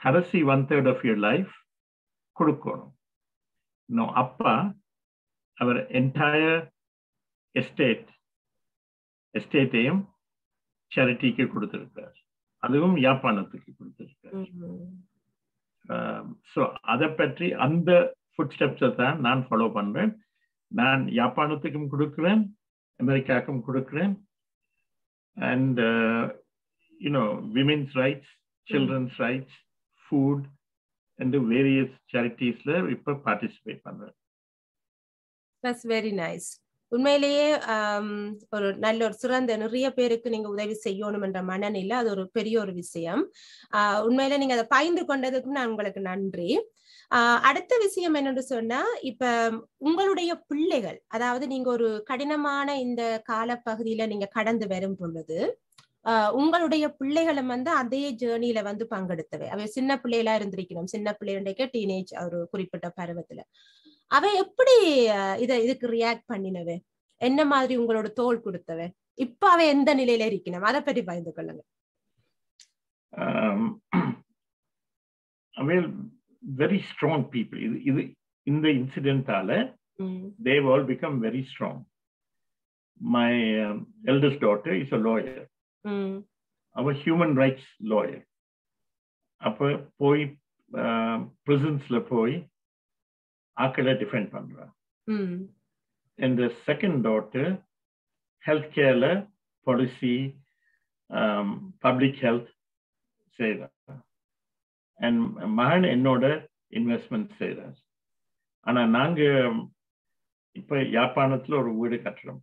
கடைசி one third of your life கொடுக்கணும். இன்னும் அப்பா அவர் என்டையர் எஸ்டேட் எஸ்டேட்டையும் சேரிட்டிக்கு கொடுத்திருக்கார். அதுவும் யாப்பானத்துக்கு கொடுத்திருக்கார். ம்ஹும். ஸோ அதை பற்றி அந்த ஃபுட் ஸ்டெப்ஸை தான் நான் ஃபாலோ பண்றேன். நான் யாப்பானத்துக்கும் கொடுக்குறேன் அமெரிக்காவுக்கும் கொடுக்குறேன். And you know women's rights children's rights food and various சேரிட்டிஸ்ல இப்போ பார்ட்டிசிபேட் பண்றேன். தட்ஸ் வெரி நைஸ் உண்மையிலேயே ஒரு நல்ல ஒரு சிறந்த நிறைய பேருக்கு நீங்க உதவி செய்யணும் என்ற மனநிலை அது ஒரு பெரிய ஒரு விஷயம். ஆஹ் உண்மையில நீங்க அதை பகிர்ந்து கொண்டதுக்கு நான் உங்களுக்கு நன்றி. ஆஹ் அடுத்த விஷயம் என்னன்னு சொன்னா இப்ப உங்களுடைய பிள்ளைகள் அதாவது நீங்க ஒரு கடினமான இந்த காலப்பகுதியில நீங்க கடந்து வரும் பொழுது ஆஹ் உங்களுடைய பிள்ளைகளும் வந்து அதே ஜேர்னில வந்து பங்கெடுத்தவை. அவை சின்ன பிள்ளைகளா இருந்திருக்கணும். சின்ன பிள்ளைகளுடைய டீனேஜ் ஒரு குறிப்பிட்ட பருவத்துல. அவ எப்படி இத இதுக்கு ரியாக்ட் பண்ணினவ? என்ன மாதிரி உங்களோட தோல் கொடுத்தவ? இப்ப அவ எந்த நிலையில இருக்கணும் அதை பற்றி பகிர்ந்து கொள்ளுங்க வெரி ஸ்ட்ராங் பீப்புள் இது இது இந்த இன்சிடென்ட்டால ம், they've all become very strong. My um, eldest daughter is a lawyer, ம், I'm a human rights lawyer. அப்போ போய் ப்ரிசன்ஸ்ல போய் ஆக்களை டிஃபெண்ட் பண்றேன். ம். இந்த செகண்ட் டாட்டர் ஹெல்த் கேர்ல பாலிசி பப்ளிக் ஹெல்த் செய்கிறார் அண்ட் மகன் என்னோட இன்வெஸ்ட்மெண்ட் செய்கிறார் ஆனா நாங்க இப்ப யாழ்ப்பாணத்துல ஒரு வீடு கட்டுறோம்.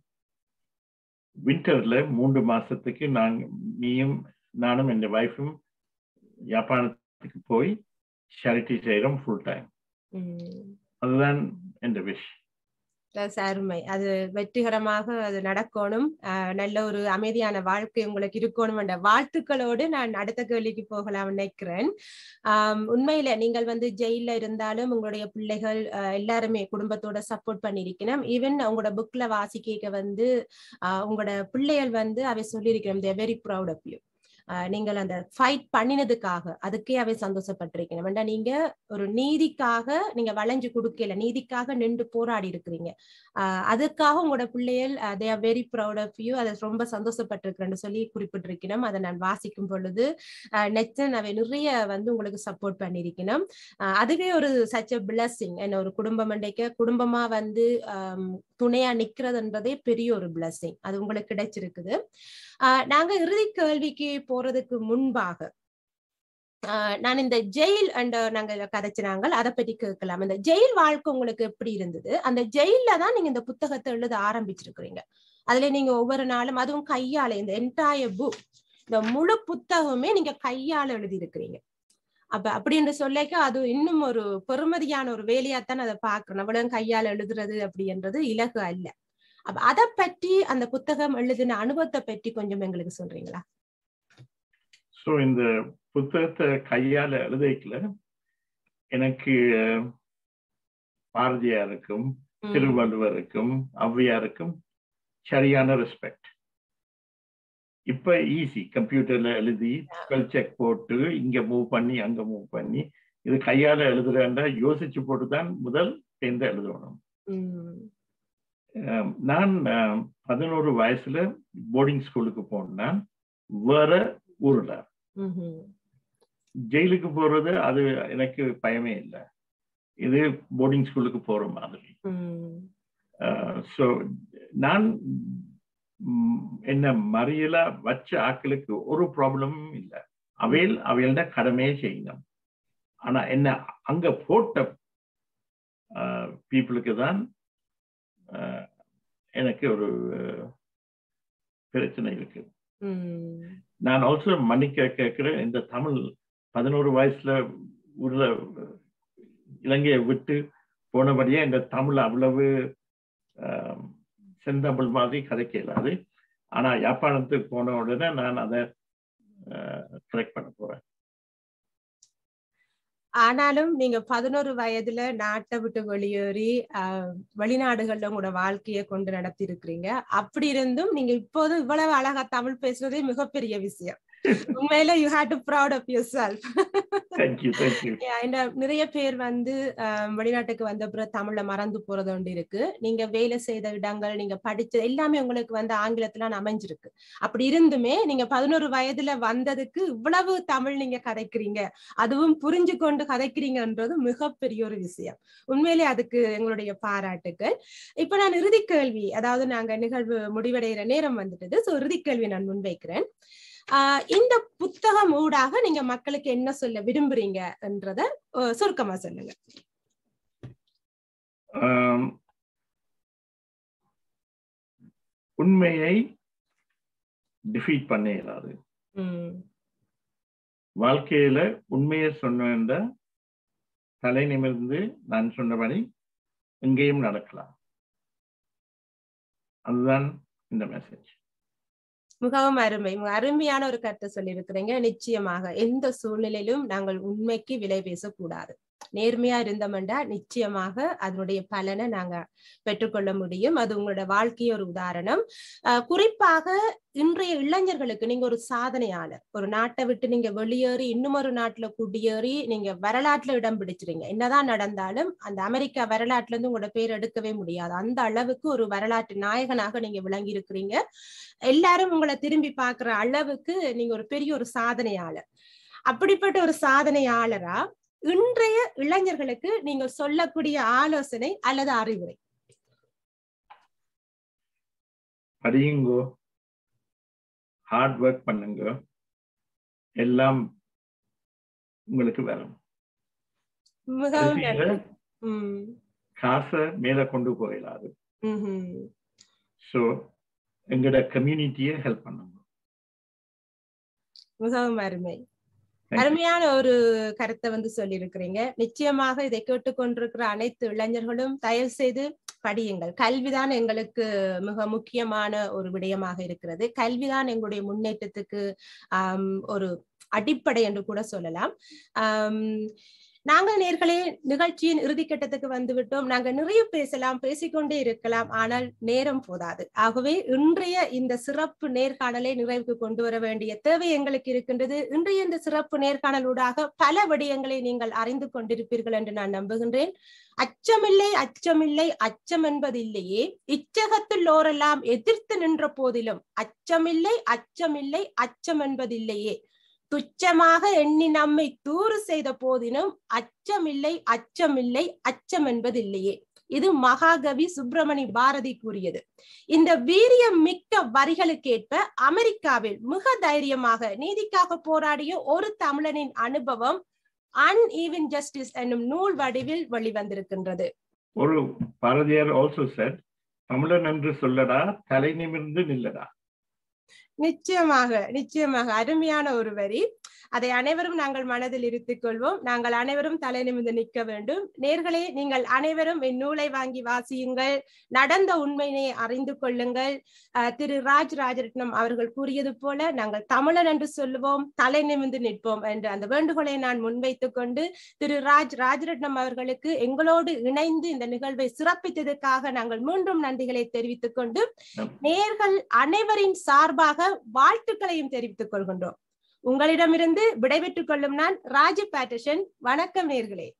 வின்டர்ல மூன்று மாசத்துக்கு நாங்க நீயும் நானும் என் ஒய்ஃபும் யாழ்ப்பாணத்துக்கு போய் சேரிட்டி செய்கிறோம் ஃபுல் டைம் அதுதான் என்ற விஷ் அருமை அது வெற்றிகரமாக அது நடக்கணும். ஆஹ் நல்ல ஒரு அமைதியான வாழ்க்கை உங்களுக்கு இருக்கணும் என்ற வாழ்த்துக்களோடு நான் அடுத்த கேள்விக்கு போகலாம் நினைக்கிறேன். ஆஹ் உண்மையில நீங்கள் வந்து ஜெயில இருந்தாலும் உங்களுடைய பிள்ளைகள் எல்லாருமே குடும்பத்தோட சப்போர்ட் பண்ணிருக்கணும் ஈவன் உங்களோட புக்ல வாசிக்க வந்து ஆஹ் உங்களோட பிள்ளைகள் வந்து அவை சொல்லியிருக்கணும். They're very proud of you நீங்கள் அந்த ஃபைட் பண்ணினதுக்காக அதுக்கே அவை சந்தோஷப்பட்டிருக்கணும் நீங்க ஒரு நீதிக்காக நீங்க வளைஞ்சு கொடுக்கல நீதிக்காக நின்று போராடி இருக்கிறீங்க. ஆஹ் அதுக்காக உங்களோட பிள்ளைகள் they are very proud of you அதை ரொம்ப சந்தோஷப்பட்டிருக்கிறேன்னு சொல்லி குறிப்பிட்டிருக்கணும். அதை நான் வாசிக்கும் பொழுது நெச்சன் அவை நிறைய வந்து உங்களுக்கு சப்போர்ட் பண்ணியிருக்கணும். அதுவே ஒரு சச் அ பிளஸ்ஸிங் என்ன ஒரு குடும்பம் அண்டைக்க குடும்பமா வந்து துணையா நிக்கிறதுன்றதே பெரிய ஒரு பிளஸ்ஸிங் அது உங்களுக்கு கிடைச்சிருக்குது. நாங்க இறுதி கேள்விக்கு போறதுக்கு முன்பாக ஆஹ் நான் இந்த ஜெயில் அண்ட் நாங்க கதைச்சினாங்கள் அதை பத்தி கேட்கலாம். இந்த ஜெயில் வாழ்க்கை உங்களுக்கு எப்படி இருந்தது? அந்த ஜெயில தான் நீங்க இந்த புத்தகத்தை எழுத ஆரம்பிச்சிருக்கிறீங்க. அதுல நீங்க ஒவ்வொரு நாளும் அதுவும் கையால இந்த என்டையர் புக் இந்த முழு புத்தகமே நீங்க கையால எழுதி இருக்கிறீங்க அப்ப அப்படின்னு சொல்லிக்க அது இன்னும் ஒரு பெருமதியான ஒரு வேலையாத்தான் அதை பாக்குறோம் நம்மளும் கையால எழுதுறது அப்படின்றது இலகு அல்ல. அப்ப அதை பற்றி அந்த புத்தகம் எழுதின அனுபவத்தை பற்றி கொஞ்சம் எங்களுக்கு சொல்றீங்களா? ஸோ இந்த புத்தகத்தை கையால எழுதிக்கல. எனக்கு பாரதியாருக்கும் திருவள்ளுவருக்கும் ஔவையாருக்கும் சரியான ரெஸ்பெக்ட் இப்ப ஈஸி கம்ப்யூட்டர்ல எழுதி ஸ்பெல் செக் போட்டு இங்க மூவ் பண்ணி அங்க மூவ் பண்ணி இது கையால எழுதுறேன்டா யோசிச்சு போட்டு தான் முதல் சேர்ந்து எழுதணும். நான் பதினோரு வயசுல போர்டிங் ஸ்கூலுக்கு போனேன். வேற ஊர்ல. ஜெயிலுக்கு போறது அது எனக்கு பயமே இல்லை. இது போர்டிங் ஸ்கூலுக்கு போற மாதிரி. ஸோ நான் என்ன மறியலா வச்ச ஆட்களுக்கு ஒரு ப்ராப்ளமும் இல்லை. அவையில் அவையோட கடமையை செய்யணும். ஆனா என்ன அங்க போட்ட பீப்புளுக்கு தான் எனக்கு ஒரு பிரச்சனை இருக்கு. நான் ஆல்சோ மன்னிக்க கேட்கிறேன் இந்த தமிழ் பதினோரு வயசுல ஊர்ல இலங்கையை விட்டு போனபடியே இந்த தமிழ் அவ்வளவு செந்தமிழ் மாதிரி கதைக்க இயலாது. ஆனா யாழ்ப்பாணத்துக்கு போன உடனே நான் அதை கரெக்ட் பண்ண போறேன். ஆனாலும் நீங்க பதினோரு வயதுல நாட்டை விட்டு வெளியேறி ஆஹ், வெளிநாடுகள்ல உங்களோட வாழ்க்கையை கொண்டு நடத்தி இருக்கிறீங்க அப்படி இருந்தும் நீங்க இப்போது இவ்வளவு அழகா தமிழ் பேசுறதே மிகப்பெரிய விஷயம். உண்மையில you had to proud of yourself thank you thank you இந்த நிறைய பேர் வந்து வெளிநாட்டுக்கு வந்த பிறகு தமிழ்ல மறந்து போறது ஒன்று இருக்கு. நீங்க வேலை செய்த இடங்கள் நீங்க படிச்ச எல்லாமே உங்களுக்கு வந்து ஆங்கிலத்துல அமைஞ்சிருக்கு. அப்படி இருந்துமே நீங்க பதினோரு வயதுல வந்ததுக்கு இவ்வளவு தமிழ் நீங்க கதைக்கிறீங்க. அதுவும் புரிஞ்சு கொண்டு கதைக்கிறீங்கன்றது மிகப்பெரிய ஒரு விஷயம். உண்மையிலே அதுக்கு எங்களுடைய பாராட்டுக்கள். இப்ப நான் இறுதி கேள்வி அதாவது நாங்க நிகழ்வு முடிவடைகிற நேரம் வந்துட்டது. சோ இறுதி கேள்வி நான் முன்வைக்கிறேன். ஆஹ் இந்த புத்தகம் ஊடாக நீங்க மக்களுக்கு என்ன சொல்ல விரும்புறீங்க என்றத அஹ், சுருக்கமா சொல்லுங்க. உண்மையை டிஃபீட் பண்ண இயலாது வாழ்க்கையில உண்மையை சொன்ன தலை நிமிர்ந்து நான் சொன்னபடி எங்கேயும் நடக்கலாம். அதுதான் இந்த மெசேஜ் மிகவும் அருமை. அருமையான ஒரு கருத்தை சொல்லியிருக்கிறீங்க. நிச்சயமாக எந்த சூழ்நிலையிலும் நாங்கள் உண்மைக்கு விலை பேசக்கூடாது நேர்மையா இருந்தோம்டா நிச்சயமாக அதனுடைய பலனை நாங்க பெற்றுக்கொள்ள முடியும். அது உங்களோட வாழ்க்கைய ஒரு உதாரணம். அஹ் குறிப்பாக இன்றைய இளைஞர்களுக்கு நீங்க ஒரு சாதனையாளர். ஒரு நாட்டை விட்டு நீங்க வெளியேறி இன்னும் ஒரு நாட்டுல குடியேறி நீங்க வரலாற்றுல இடம் பிடிச்சிருங்க. என்னதான் நடந்தாலும் அந்த அமெரிக்கா வரலாற்றுல இருந்து உங்களோட பேர் எடுக்கவே முடியாது. அந்த அளவுக்கு ஒரு வரலாற்று நாயகனாக நீங்க விளங்கி இருக்கிறீங்க எல்லாரும் உங்களை திரும்பி பாக்குற அளவுக்கு நீங்க ஒரு பெரிய ஒரு சாதனையாளர். அப்படிப்பட்ட ஒரு சாதனையாளரா இன்றைய இளைஞர்களுக்கு நீங்கள் சொல்லக்கூடிய ஆலோசனை அல்லது அறிவுரை. படியுங்கோ ஹார்ட் ஒர்க் பண்ணுங்க. எல்லாம் உங்களுக்கு வரும். காசை மேல கொண்டு போயிடாது. ஸோ எங்களோட கம்யூனிட்டியை ஹெல்ப் பண்ணுங்க. மிகவும் அருமை. அருமையான ஒரு கருத்தை வந்து சொல்லியிருக்கிறீங்க. நிச்சயமாக இதை கேட்டுக்கொண்டிருக்கிற அனைத்து இளைஞர்களும் தயவு செய்து படியுங்கள். கல்விதான் எங்களுக்கு மிக முக்கியமான ஒரு விடயமாக இருக்கிறது. கல்விதான் எங்களுடைய முன்னேற்றத்துக்கு ஒரு அடிப்படை என்று கூட சொல்லலாம். ஆஹ் நாங்கள் நேர்களே நிகழ்ச்சியின் இறுதிக்கட்டத்துக்கு வந்துவிட்டோம். நாங்கள் நாங்க நிறைய பேசலாம் பேசிக்கொண்டே இருக்கலாம். ஆனால் நேரம் போதாது. ஆகவே இன்றைய இந்த சிறப்பு நேர்காணலை நிறைவுக்கு கொண்டு வர வேண்டிய தேவை எங்களுக்கு இருக்கின்றது. இன்றைய இந்த சிறப்பு நேர்காணலூடாக பல விடயங்களை நீங்கள் அறிந்து கொண்டிருப்பீர்கள் என்று நான் நம்புகின்றேன். அச்சமில்லை அச்சமில்லை அச்சம் என்பது இல்லையே இச்சகத்துள்ளோரெல்லாம் எதிர்த்து நின்ற போதிலும் அச்சமில்லை அச்சமில்லை அச்சம் என்பதில்லையே. துச்சமாக எண்ணி நம்மை தூறு செய்த போதினும் அச்சமில்லை அச்சமில்லை அச்சம் என்பதில்லையே. இது மகாகவி சுப்பிரமணி பாரதி கூறியது. இந்த வீரியம் மிக்க வரிகளுக்கேற்ப அமெரிக்காவில் மிக தைரியமாக நீதிக்காக போராடிய ஒரு தமிழனின் அனுபவம் அன்ஈவன் ஜஸ்டிஸ் என்னும் நூல் வடிவில் வெளிவந்திருக்கின்றது. ஒரு பாரதியார் ஆல்சோ said தமிழன் என்று சொல்லடா தலை நிமிர்ந்து நில்லடா. நிச்சயமாக நிச்சயமாக. அருமையான ஒரு வரி. அதை அனைவரும் நாங்கள் மனதில் இருத்திக் கொள்வோம் நாங்கள் அனைவரும் தலை நிமிர்ந்து நிற்க வேண்டும். நேர்களே நீங்கள் அனைவரும் இந்நூலை வாங்கி வாசியுங்கள். நடந்த உண்மையினை அறிந்து கொள்ளுங்கள். திரு ராஜ் ராஜரத்னம் அவர்கள் கூறியது போல நாங்கள் தமிழன் என்று சொல்லுவோம் தலை நிமிர்ந்து நிற்போம் என்று அந்த வேண்டுகோளை நான் முன்வைத்துக் கொண்டு திரு ராஜ் ராஜரத்னம் அவர்களுக்கு எங்களோடு இணைந்து இந்த நிகழ்வை சிறப்பித்ததற்காக நாங்கள் மீண்டும் நன்றிகளை தெரிவித்துக் கொண்டு நேர்கள் அனைவரின் சார்பாக வாழ்த்துக்களையும் தெரிவித்துக் கொள்கின்றோம். உங்களிடமிருந்து விடைபெற்றுக் கொள்ளும் நான் ராஜு பேட்டர்ஷன் வணக்கம் நேர்களே.